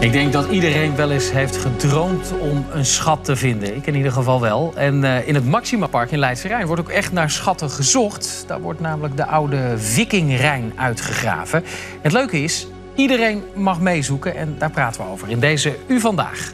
Ik denk dat iedereen wel eens heeft gedroomd om een schat te vinden. Ik in ieder geval wel. En uh, in het Maxima Park in Leidse Rijn wordt ook echt naar schatten gezocht. Daar wordt namelijk de oude Vikingrijn uitgegraven. Het leuke is, iedereen mag meezoeken en daar praten we over in deze U Vandaag.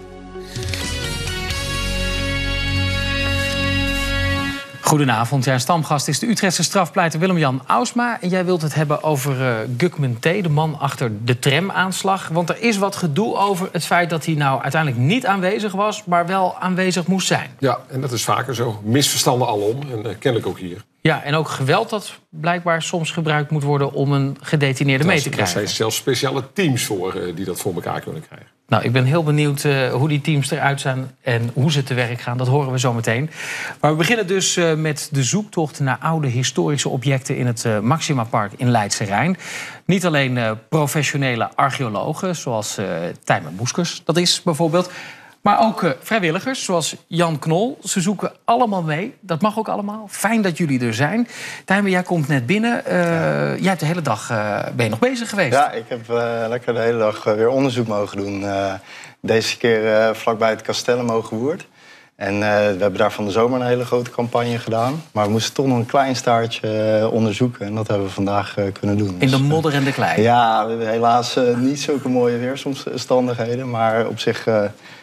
Goedenavond. Ja, stamgast is de Utrechtse strafpleiter Willem-Jan Ausma. En jij wilt het hebben over uh, Gukman T., de man achter de tramaanslag. Want er is wat gedoe over het feit dat hij nou uiteindelijk niet aanwezig was... maar wel aanwezig moest zijn. Ja, en dat is vaker zo. Misverstanden alom, en uh, kennelijk ook hier. Ja, en ook geweld dat blijkbaar soms gebruikt moet worden... om een gedetineerde mee te krijgen. Er zijn zelfs speciale teams voor uh, die dat voor elkaar kunnen krijgen. Nou, ik ben heel benieuwd uh, hoe die teams eruit zijn en hoe ze te werk gaan. Dat horen we zo meteen. Maar we beginnen dus uh, met de zoektocht naar oude historische objecten in het Maxima Park in Leidse Rijn. Niet alleen professionele archeologen, zoals Tijmen Moeskers, dat is bijvoorbeeld. Maar ook uh, vrijwilligers, zoals Jan Knol. Ze zoeken allemaal mee. Dat mag ook allemaal. Fijn dat jullie er zijn. Tijmen, jij komt net binnen. Uh, ja. Jij hebt de hele dag uh, ben je nog bezig geweest. Ja, ik heb lekker de hele dag weer onderzoek mogen doen. deze keer vlakbij het Castellum Hogewoerd. En we hebben daar van de zomer een hele grote campagne gedaan. Maar we moesten toch nog een klein staartje onderzoeken. En dat hebben we vandaag kunnen doen. In de modder en de klei? Ja, helaas niet zulke mooie weersomstandigheden. Maar op zich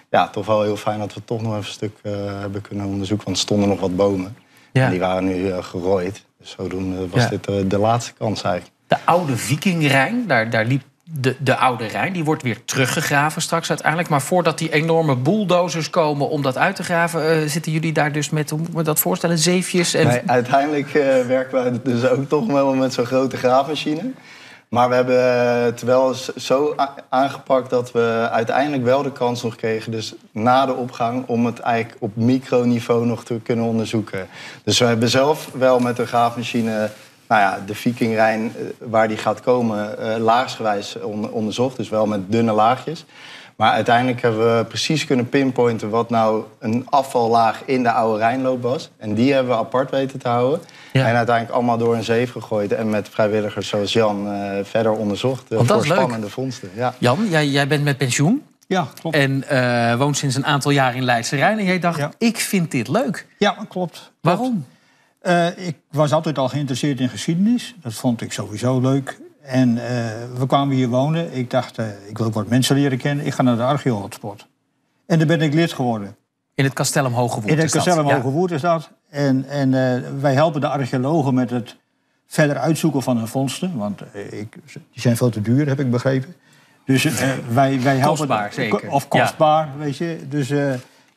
ja, toch wel heel fijn dat we toch nog even een stuk hebben kunnen onderzoeken. Want er stonden nog wat bomen. Ja. En die waren nu gerooid. Dus zodoende was ja. dit de laatste kans eigenlijk. De oude Vikingrijn, daar, daar liep de, de oude Rijn. Die wordt weer teruggegraven straks uiteindelijk. Maar voordat die enorme bulldozers komen om dat uit te graven... zitten jullie daar dus met, hoe moet me dat voorstellen, zeefjes? En... Nee, uiteindelijk werken we dus ook toch wel met zo'n grote graafmachine. Maar we hebben het wel zo aangepakt dat we uiteindelijk wel de kans nog kregen, dus na de opgang, om het eigenlijk op microniveau nog te kunnen onderzoeken. Dus we hebben zelf wel met de graafmachine nou ja, de Vikingrijn, waar die gaat komen, laagsgewijs onderzocht. Dus wel met dunne laagjes. Maar uiteindelijk hebben we precies kunnen pinpointen wat nou een afvallaag in de oude Rijnloop was. En die hebben we apart weten te houden. Ja. En uiteindelijk allemaal door een zeef gegooid. En met vrijwilligers zoals Jan uh, verder onderzocht. Uh, voor spannende vondsten. Ja. Jan, jij, jij bent met pensioen. Ja, klopt. En uh, woont sinds een aantal jaar in Leidse Rijn. En jij dacht, ja. ik vind dit leuk. Ja, klopt. Waarom? Ik was altijd al geïnteresseerd in geschiedenis. Dat vond ik sowieso leuk. En uh, we kwamen hier wonen. Ik dacht, uh, ik wil ook wat mensen leren kennen. Ik ga naar de archeo-hotspot. En daar ben ik lid geworden. In het Castellum Hogewoerd In het Castellum Hogewoerd is dat. En, en wij helpen de archeologen met het verder uitzoeken van hun vondsten. Want ik, die zijn veel te duur, heb ik begrepen. Dus wij, wij helpen... Kostbaar, zeker. Of kostbaar, ja. weet je. Dus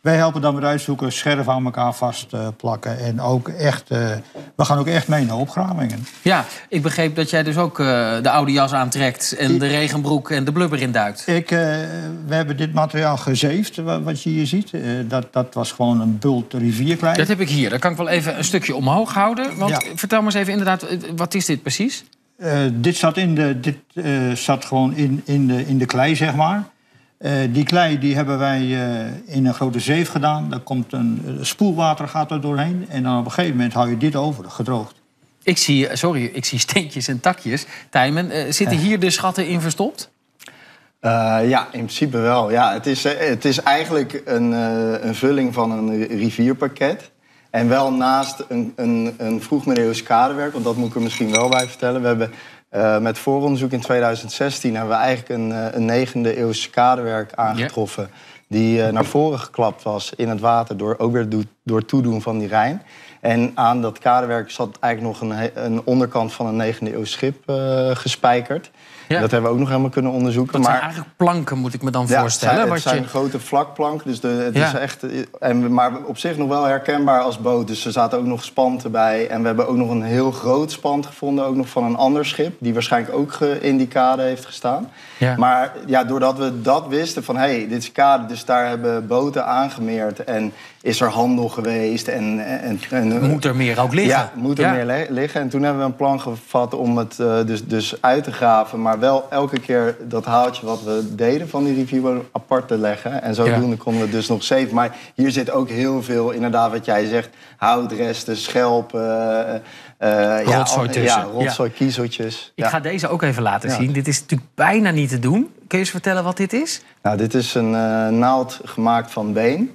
wij helpen dan met uitzoeken, scherven aan elkaar vastplakken. En ook echt, uh, we gaan ook echt mee naar opgravingen. Ja, ik begreep dat jij dus ook uh, de oude jas aantrekt... en de regenbroek en de blubber induikt. Ik, we hebben dit materiaal gezeefd, wat je hier ziet. dat, dat was gewoon een bult rivierklei. Dat heb ik hier. Dat kan ik wel even een stukje omhoog houden. Want ja. vertel me eens even inderdaad, wat is dit precies? dit zat, in de, dit, zat gewoon in, in, de, in de klei, zeg maar. Uh, die klei die hebben wij uh, in een grote zeef gedaan. Daar komt een uh, spoelwater gaat er doorheen. En dan op een gegeven moment hou je dit over, gedroogd. Ik zie, sorry, ik zie steentjes en takjes. Tijmen, zitten hier de schatten in verstopt? ja, in principe wel. Ja, het, is, het is eigenlijk een, een vulling van een rivierpakket. En wel naast een, een, een vroegmiddeleeuws kaderwerk. Want dat moet ik er misschien wel bij vertellen. We hebben uh, met vooronderzoek in 2016 hebben we eigenlijk een, uh, een negende eeuws kaderwerk aangetroffen. Yeah. Die uh, naar voren geklapt was in het water, door, ook weer do door toedoen van die Rijn. En aan dat kaderwerk zat eigenlijk nog een, een onderkant van een negende eeuws schip gespijkerd. Ja. Dat hebben we ook nog helemaal kunnen onderzoeken. Dat zijn eigenlijk planken, moet ik me dan ja, voorstellen. Het zijn, het zijn grote vlakplanken. Dus de, het ja. is echt, en, maar op zich nog wel herkenbaar als boot. Dus er zaten ook nog spanten bij. En we hebben ook nog een heel groot spant gevonden. Ook nog van een ander schip. Die waarschijnlijk ook in die kade heeft gestaan. Ja. Maar ja, doordat we dat wisten van... hé, hey, dit is kade, dus daar hebben boten aangemeerd. En is er handel geweest. En, en, en, moet er meer ook liggen. Ja, moet er meer liggen. En toen hebben we een plan gevat om het uh, dus, dus uit te graven... maar wel elke keer dat haaltje wat we deden van die reviewer apart te leggen. En zodoende konden we dus nog zeven. Maar hier zit ook heel veel, inderdaad, wat jij zegt: houtresten, schelpen. eh, eh, Rotzooi ja, tussen. Ja, rotzooi, kiezeltjes. Ik Ja. ga deze ook even laten Ja. zien. Dit is natuurlijk bijna niet te doen. Kun je eens vertellen wat dit is? Nou, dit is een eh, naald gemaakt van been.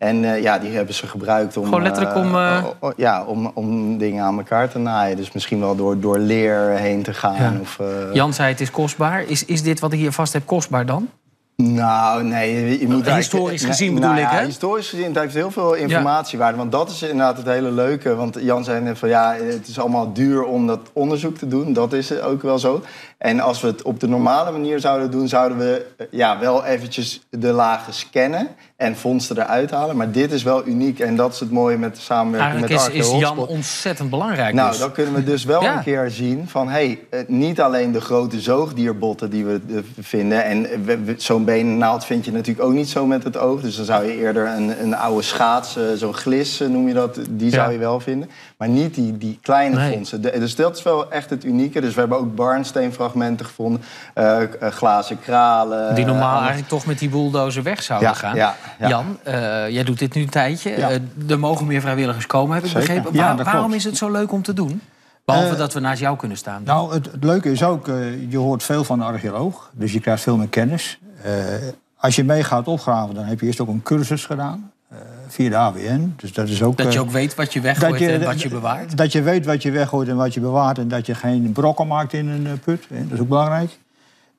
En eh, ja, die hebben ze gebruikt om... Gewoon letterlijk eh, om, eh, ja, om, om dingen aan elkaar te naaien. Dus misschien wel door, door leer heen te gaan. Ja. Of, eh, Jan zei het is kostbaar. Is, is dit wat ik hier vast heb kostbaar dan? Nou, nee. Je, moet Historisch nee, gezien nou bedoel ik, ja, hè? Historisch gezien, het heeft heel veel informatiewaarde. Want dat is inderdaad het hele leuke. Want Jan zei net van ja, het is allemaal duur om dat onderzoek te doen. Dat is ook wel zo. En als we het op de normale manier zouden doen, zouden we ja, wel eventjes de lagen scannen en vondsten eruit halen. Maar dit is wel uniek en dat is het mooie met de samenwerking Eigenlijk met is, Arco is Jan ontzettend belangrijk. Nou, dus. dan kunnen we dus wel Ja. een keer zien van... hey, eh, niet alleen de grote zoogdierbotten die we eh, vinden... en zo'n benennaald vind je natuurlijk ook niet zo met het oog... dus dan zou je eerder een, een oude schaats, eh, zo'n glis noem je dat... die zou je wel vinden, maar niet die, die kleine Nee. fondsen. De- dus dat is wel echt het unieke. Dus we hebben ook barnsteenfragmenten gevonden, glazen kralen... Die normaal eigenlijk toch met die bulldozer weg zouden Ja, gaan. ja, ja. Jan, eh, jij doet dit nu een tijdje. Ja. Eh, er mogen meer vrijwilligers komen, heb ik Zeker. begrepen. Waar- waarom is het zo leuk om te doen? Behalve Eh, dat we naast jou kunnen staan. Nou, het, het leuke is ook, je hoort veel van de archeoloog. Dus je krijgt veel meer kennis. Als je mee gaat opgraven, dan heb je eerst ook een cursus gedaan. via de AWN. Dus dat is ook... dat je ook weet wat je weggooit en wat je bewaart. Dat je weet wat je weggooit en wat je bewaart. En dat je geen brokken maakt in een put. Hè. Dat is ook belangrijk.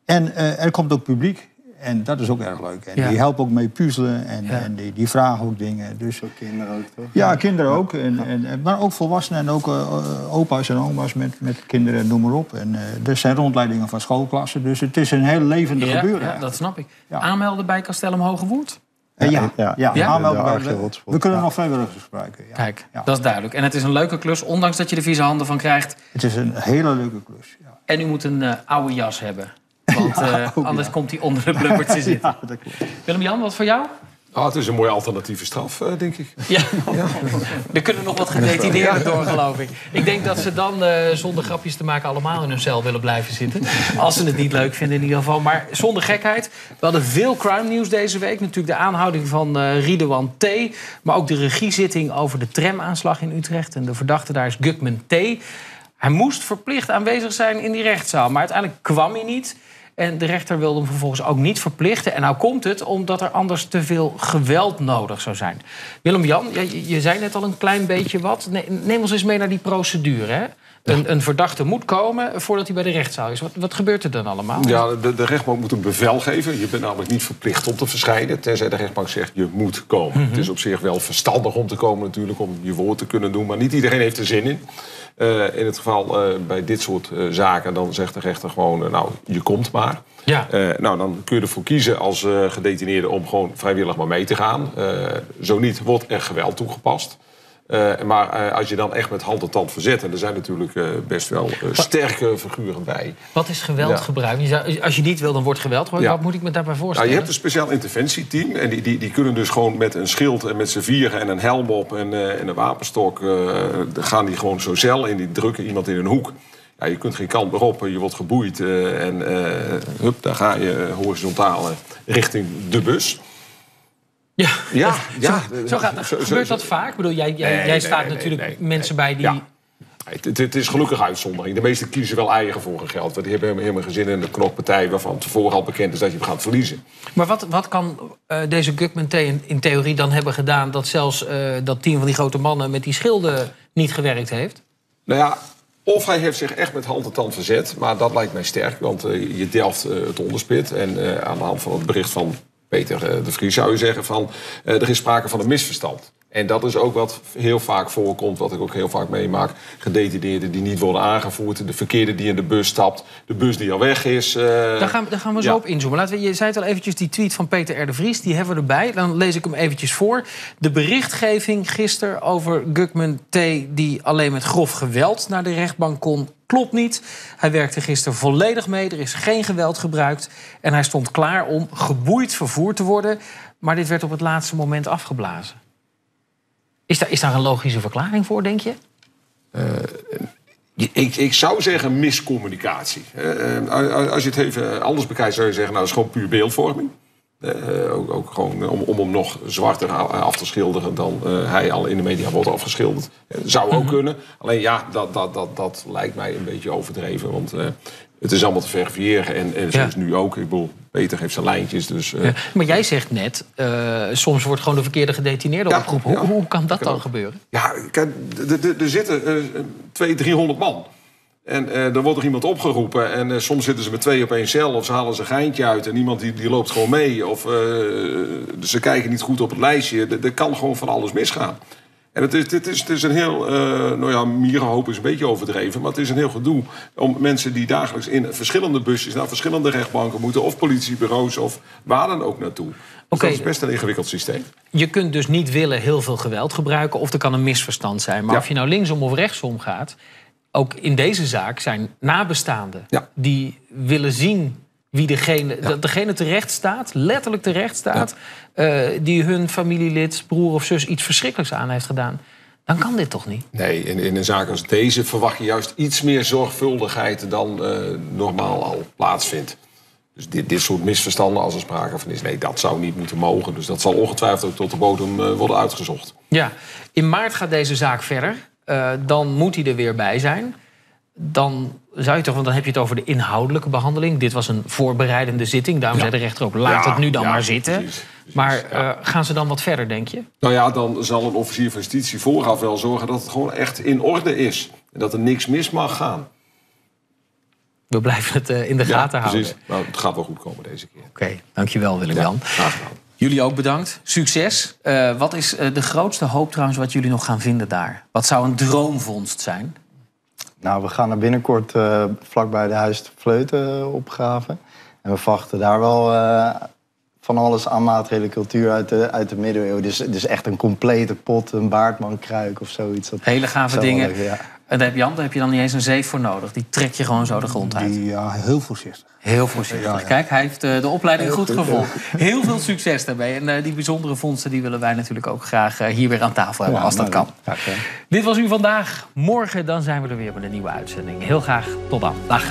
En er komt ook publiek. En dat is ook erg leuk. En Ja. die helpen ook mee puzzelen. En, Ja. en die, die vragen ook dingen. Dus, Voor kinderen ook, toch? ja, kinderen ook. En, en, maar ook volwassenen en ook eh, eh, opa's en oma's met, met kinderen, noem maar op. En eh, er zijn rondleidingen van schoolklassen. Dus het is een heel levendig Ja, gebeuren. ja, dat snap ik. Ja. Aanmelden bij Castellum Hogewoerd? Eh, ja, Ja, ja, ja. ja, aanmelden De bij- Archeo Hotspot, We kunnen ja. nog vrijwilligers gebruiken. Ja. Kijk, Ja. dat is duidelijk. En het is een leuke klus, ondanks dat je er vieze handen van krijgt. Het is een hele leuke klus. Ja. En u moet een eh, oude jas hebben. Want eh, ook, anders ja. komt hij onder de blubber te zitten. Ja. Willem-Jan, wat voor jou? Ah, het is een mooie alternatieve straf, eh, denk ik. Ja, er kunnen nog wat gedetineerden door, geloof ik. Ik denk dat ze dan, eh, zonder grapjes te maken, allemaal in hun cel willen blijven zitten. Als ze het niet leuk vinden in ieder geval. Maar zonder gekheid, we hadden veel crime nieuws deze week. Natuurlijk de aanhouding van eh Ridouan T. Maar ook de regiezitting over de tramaanslag in Utrecht. En de verdachte daar is Gukman T. Hij moest verplicht aanwezig zijn in die rechtszaal. Maar uiteindelijk kwam hij niet. En de rechter wilde hem vervolgens ook niet verplichten. En nou komt het omdat er anders te veel geweld nodig zou zijn. Willem-Jan, ja, je, je zei net al een klein beetje wat. Ne- Neem ons eens mee naar die procedure. Hè? Een, een verdachte moet komen voordat hij bij de rechtszaal is. Wat, wat gebeurt er dan allemaal? Ja, de, de rechtbank moet een bevel geven. Je bent namelijk niet verplicht om te verschijnen. Tenzij de rechtbank zegt je moet komen. Het is op zich wel verstandig om te komen natuurlijk. Om je woord te kunnen doen. Maar niet iedereen heeft er zin in. Eh, in het geval eh, bij dit soort eh, zaken. Dan zegt de rechter gewoon nou je komt maar. Ja. Nou, dan kun je ervoor kiezen als gedetineerde om gewoon vrijwillig maar mee te gaan. Zo niet, wordt er geweld toegepast. Eh, maar eh, als je dan echt met hand en tand verzet... en er zijn natuurlijk eh, best wel sterke figuren bij... Wat is geweld Ja. gebruikt? Je zou- Als je niet wil, dan wordt geweld gebruikt. Ja. Wat moet ik me daarbij Nou, voorstellen? je hebt een speciaal interventieteam. En die, die, die kunnen dus gewoon met een schild en met z'n vieren en een helm op en, en een wapenstok. dan gaan die gewoon zo cel in. Die drukken iemand in een hoek. Ja, je kunt geen kant meer op. Je wordt geboeid. en hup, daar ga je horizontaal richting de bus. Ja. Ja, ja. Zo gaat, Zo- gebeurt dat vaak? Ik bedoel, jij, jij, Nee, jij nee, staat nee, natuurlijk nee, mensen bij die... Ja. Het, het, is gelukkig uitzondering. De meesten kiezen wel eigen voor hun geld. Want die hebben helemaal, geen zin in een knokpartij... waarvan tevoren al bekend is dat je hem gaat verliezen. Maar wat, wat kan eh, deze Gukman T in, in theorie dan hebben gedaan... dat zelfs eh, dat team van die grote mannen met die schilden niet gewerkt heeft? Nou ja, of hij heeft zich echt met hand en tand verzet. Maar dat lijkt mij sterk, want eh, je delft het onderspit. En aan de hand van het bericht van Peter eh, de Vries zou je zeggen van... eh, er is sprake van een misverstand. En dat is ook wat heel vaak voorkomt, wat ik ook heel vaak meemaak. Gedetineerden die niet worden aangevoerd. De verkeerde die in de bus stapt. De bus die al weg is. eh, Daar gaan, daar gaan we zo ja. op inzoomen. Laten we, je zei het al eventjes, die tweet van Peter R. de Vries... die hebben we erbij. Dan lees ik hem eventjes voor. De berichtgeving gisteren over Gukman T... die alleen met grof geweld naar de rechtbank kon... klopt niet. Hij werkte gisteren volledig mee. Er is geen geweld gebruikt. En hij stond klaar om geboeid vervoerd te worden. Maar dit werd op het laatste moment afgeblazen. Is daar, is daar een logische verklaring voor, denk je? Ik, ik zou zeggen miscommunicatie. Eh, eh, als je het even anders bekijkt, zou je zeggen... nou, dat is gewoon puur beeldvorming. Eh, ook, ook gewoon om, om hem nog zwarter af te schilderen... dan eh, hij al in de media wordt afgeschilderd. Eh, zou ook kunnen. Alleen ja, dat, dat, dat, dat lijkt mij een beetje overdreven. Want het is allemaal te verifiëren. En, en Ja. nu ook. Ik bedoel, Peter heeft zijn lijntjes. Dus, Ja, Maar jij zegt net, soms wordt gewoon de verkeerde gedetineerde Ja, opgeroepen. Hoe, hoe kan dat Kan dan ook. gebeuren? Ja, kijk, er zitten 200, 300 man. En eh er wordt er iemand opgeroepen. En eh, soms zitten ze met twee op één cel. Of ze halen ze een geintje uit. En iemand die, die loopt gewoon mee. Of eh, ze kijken niet goed op het lijstje. Er, kan gewoon van alles misgaan. En het is, dit is, het is een heel... nou ja, mierenhoop is een beetje overdreven. Maar het is een heel gedoe om mensen die dagelijks in verschillende busjes... naar verschillende rechtbanken moeten. Of politiebureaus of waar dan ook naartoe. Dus Oké. dat is best een ingewikkeld systeem. Je kunt dus niet willen heel veel geweld gebruiken... of er kan een misverstand zijn. Maar Ja. of je nou linksom of rechtsom gaat... ook in deze zaak zijn nabestaanden... Ja. die willen zien wie degene, dat degene terecht staat... letterlijk terecht staat... eh, die hun familielid, broer of zus iets verschrikkelijks aan heeft gedaan. Dan kan dit toch niet? Nee, in, in een zaak als deze verwacht je juist iets meer zorgvuldigheid dan eh, normaal al plaatsvindt. Dus dit, dit soort misverstanden, als er sprake van is, nee, dat zou niet moeten mogen. Dus dat zal ongetwijfeld ook tot de bodem eh, worden uitgezocht. Ja, in maart gaat deze zaak verder. Eh, dan moet hij er weer bij zijn. Dan zou je toch, want dan heb je het over de inhoudelijke behandeling. Dit was een voorbereidende zitting. Daarom Ja. zei de rechter ook, laat Ja, het nu dan ja, maar zitten. precies, precies, maar eh, gaan ze dan wat verder, denk je? Nou ja, dan zal een officier van justitie vooraf wel zorgen dat het gewoon echt in orde is. En dat er niks mis mag gaan. We blijven het eh, in de gaten houden. precies. Nou, het gaat wel goed komen deze keer. Oké, dankjewel Willem-Jan. Graag gedaan. Jullie ook bedankt. Succes. Eh, wat is eh, de grootste hoop trouwens wat jullie nog gaan vinden daar? Wat zou een droomvondst zijn? Nou, we gaan er binnenkort eh vlakbij de Huis de Vleuten eh, opgraven. En we verwachten daar wel van alles aan materiële cultuur uit de, uit de middeleeuwen. Dus, dus echt een complete pot, een baardmankruik of zoiets. Dat Hele gave dingen. ja. En daar heb, Jan, daar heb je dan niet eens een zeef voor nodig. Die trek je gewoon zo de grond uit. Die, ja, heel voorzichtig. Heel voorzichtig. Ja, ja. Kijk, hij heeft eh, de opleiding Heel goed goed, gevolgd. Heel veel succes daarbij. En eh, die bijzondere vondsten die willen wij natuurlijk ook graag eh, hier weer aan tafel hebben, als dat nou, kan. Dit was u vandaag. Morgen dan zijn we er weer met een nieuwe uitzending. Heel graag tot dan. Dag.